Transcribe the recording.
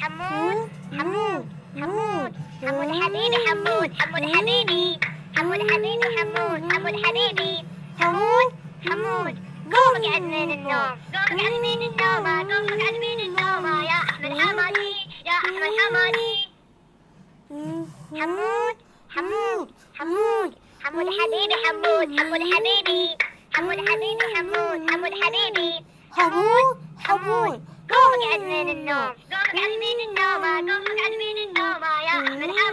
حمود حمود حمود. حمود حبيبي حمود حمود حبيبي. حمود حبيبي حمود حمود حبيبي. حمود حمود. قوم اقعد من النوم. قوم اقعد من النوم. قوم اقعد من النوم. يا أحمد حمادي يا أحمد حمادي. حمود حمود حمود. حمود حبيبي حمود حمود حبيبي. حمود حبيبي حمود حمود حبيبي. حمود Go fuck Adam and Eve and Noah. Go fuck Adam. Yeah,